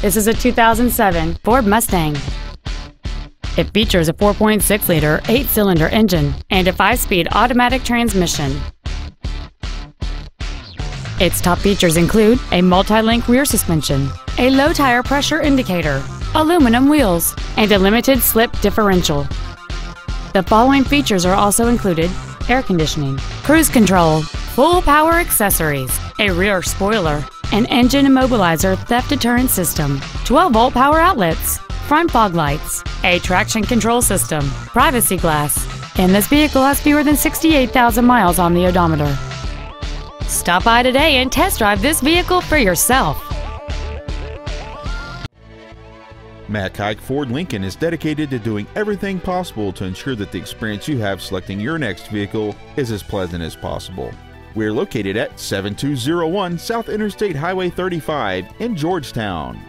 This is a 2007 Ford Mustang. It features a 4.6-liter, eight-cylinder engine and a five-speed automatic transmission. Its top features include a multi-link rear suspension, a low tire pressure indicator, aluminum wheels, and a limited slip differential. The following features are also included air conditioning, cruise control, full power accessories, a rear spoiler, an engine immobilizer theft deterrent system, 12 volt power outlets, front fog lights, a traction control system, privacy glass, and this vehicle has fewer than 68,000 miles on the odometer. Stop by today and test drive this vehicle for yourself. Mac Haik Ford Lincoln is dedicated to doing everything possible to ensure that the experience you have selecting your next vehicle is as pleasant as possible. We're located at 7201 South Interstate Highway 35 in Georgetown.